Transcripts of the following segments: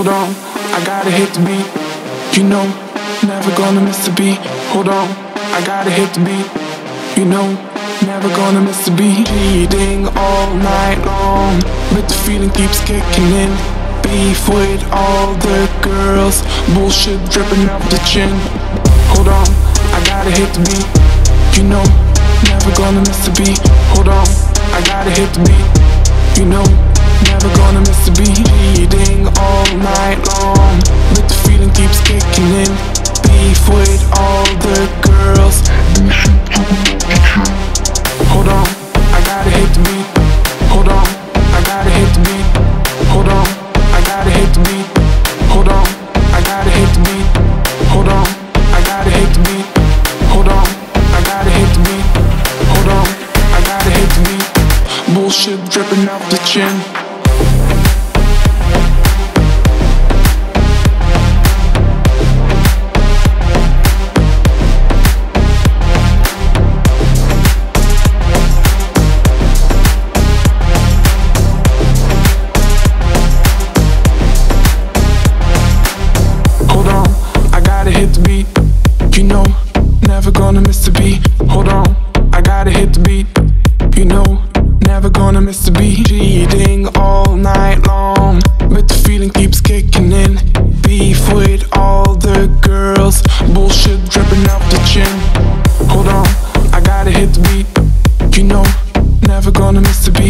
Hold on, I gotta hit the beat. You know, never gonna miss the beat. Hold on, I gotta hit the beat. You know, never gonna miss the beat. Beating all night long, but the feeling keeps kicking in. Beef with all the girls, bullshit dripping off the chin. Hold on, I gotta hit the beat. You know, never gonna miss the beat. Hold on, I gotta hit the beat. You know, never gonna miss beat. Beating all night long, but the feeling keeps kicking in. Beef with all the girls. Hold on, hit the beat. You know, never gonna miss the beat. Hold on, I gotta hit the beat. You know, never gonna miss the beat. Cheating all night long, but the feeling keeps kicking in. Beef with all the girls, bullshit dripping off the chin. Hold on, I gotta hit the beat. You know, never gonna miss the beat.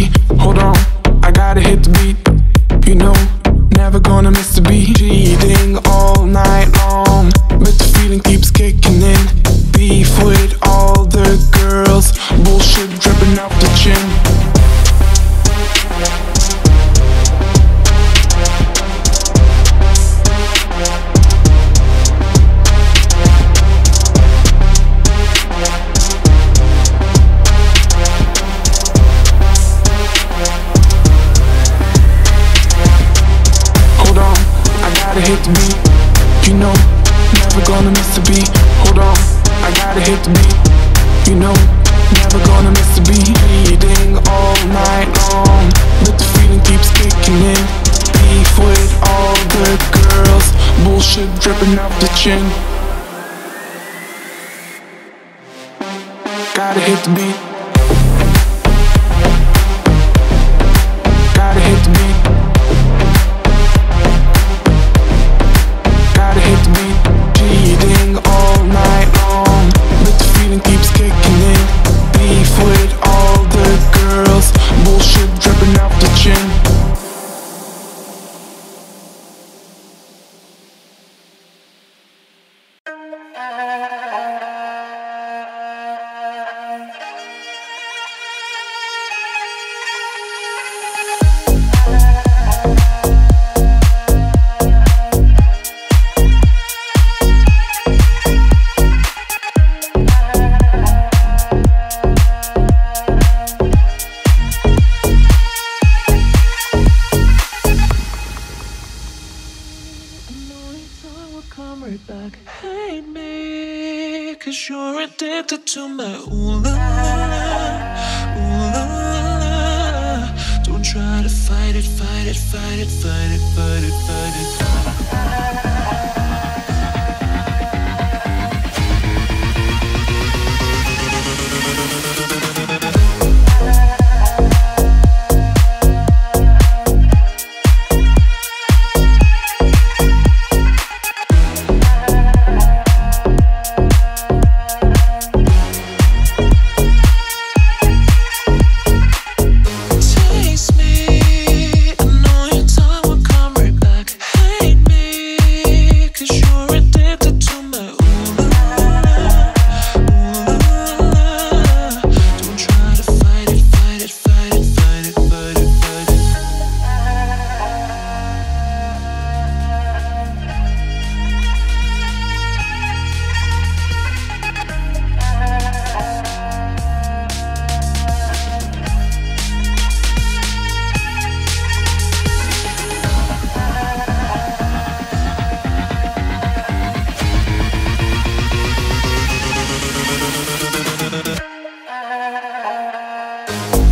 Gonna miss the beat. Hold on, I gotta hit the beat. You know, never gonna miss the beat. Beating all night long, but the feeling keeps kicking in. Beef with all the girls, bullshit dripping off the chin. Gotta hit the beat. You're addicted to my ooh la la, ooh la la. Don't try to fight it, fight it, fight it, fight it, fight it, fight it. you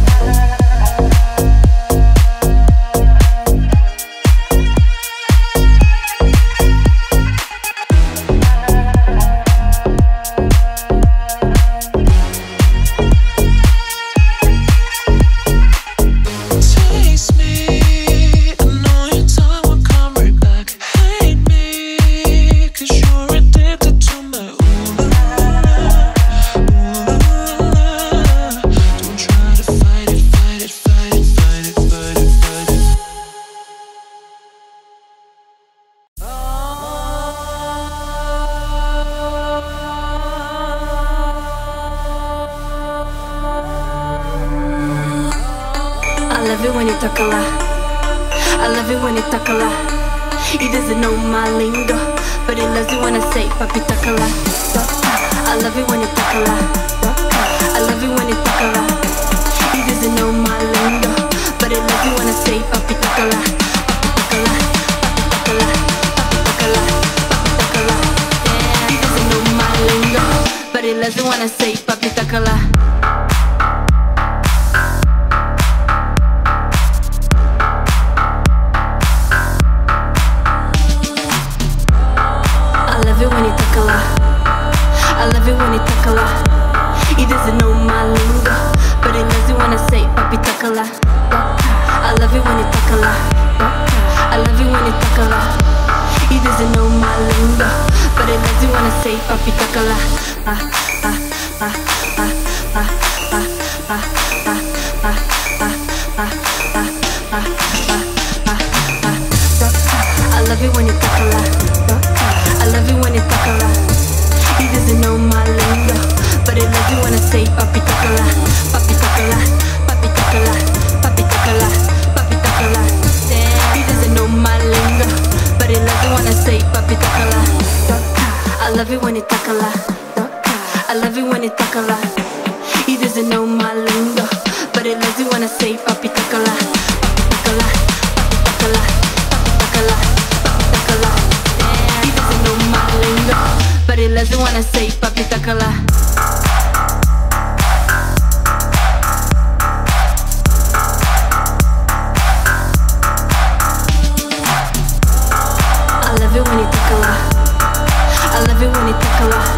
love it when you talk a lot. I love it when you talk a lot. He doesn't know my lingo, but he loves it when I say papi talk a lot. I love it when you talk a lot. I love it when you papi I love it when you kakala I love it when you kakala He doesn't know my lingo But I love you when I say papi say papi takala I love it when you take a lot. I love it when you take a lot.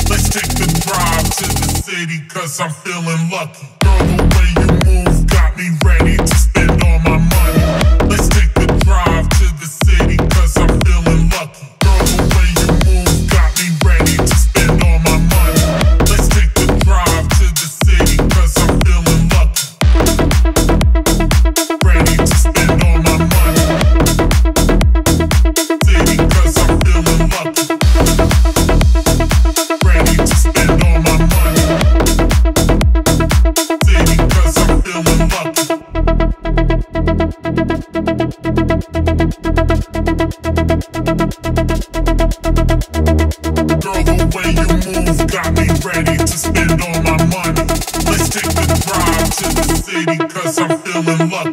Let's take the drive to the city, cause I'm feeling lucky. Girl, the way you move got me ready to Need to spend all my money. Let's take the drive to the city, cause I'm feeling lucky.